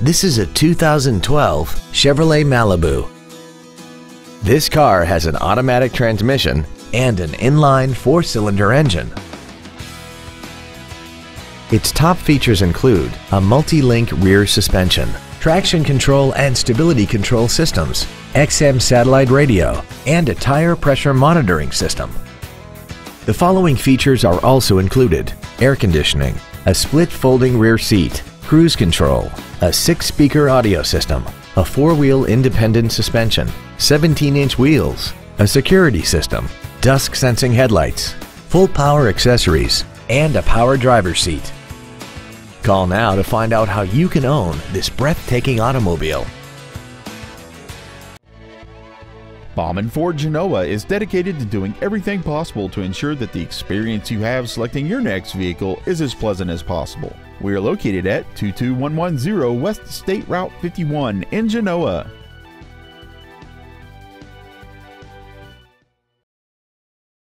This is a 2012 Chevrolet Malibu. This car has an automatic transmission and an inline four-cylinder engine. Its top features include a multi-link rear suspension, traction control and stability control systems, XM satellite radio, and a tire pressure monitoring system. The following features are also included air conditioning, a split folding rear seat, cruise control, a six speaker audio system, a four wheel independent suspension, 17 inch wheels, a security system, dusk sensing headlights, full power accessories, and a power driver's seat. Call now to find out how you can own this breathtaking automobile. Baumann Ford Genoa is dedicated to doing everything possible to ensure that the experience you have selecting your next vehicle is as pleasant as possible. We are located at 22110 West State Route 51 in Genoa.